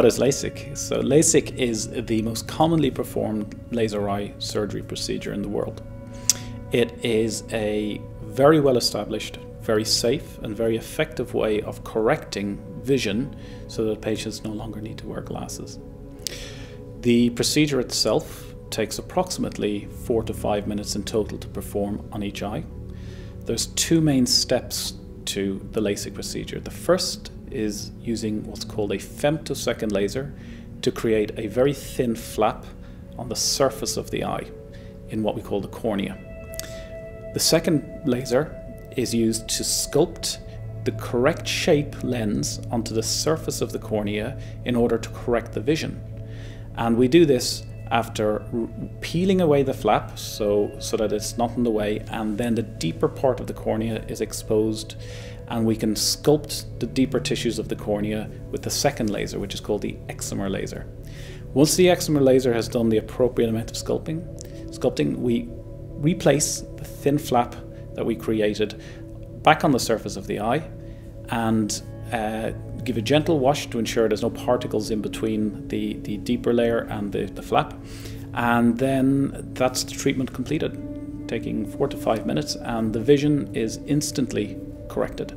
What is LASIK? So, LASIK is the most commonly performed laser eye surgery procedure in the world. It is a very well established, very safe, and very effective way of correcting vision so that patients no longer need to wear glasses. The procedure itself takes approximately four to five minutes in total to perform on each eye. There's two main steps to the LASIK procedure. The first is using what's called a femtosecond laser to create a very thin flap on the surface of the eye in what we call the cornea. The second laser is used to sculpt the correct shape lens onto the surface of the cornea in order to correct the vision. And we do this after peeling away the flap so, so that it's not in the way and then the deeper part of the cornea is exposed and we can sculpt the deeper tissues of the cornea with the second laser which is called the excimer laser. Once the excimer laser has done the appropriate amount of sculpting, sculpting we replace the thin flap that we created back on the surface of the eye and uh, give a gentle wash to ensure there's no particles in between the, the deeper layer and the, the flap. And then that's the treatment completed, taking four to five minutes, and the vision is instantly corrected.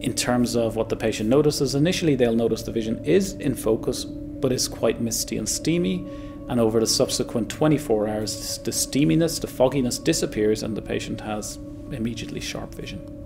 In terms of what the patient notices, initially they'll notice the vision is in focus, but is quite misty and steamy. And over the subsequent 24 hours, the steaminess, the fogginess disappears, and the patient has immediately sharp vision.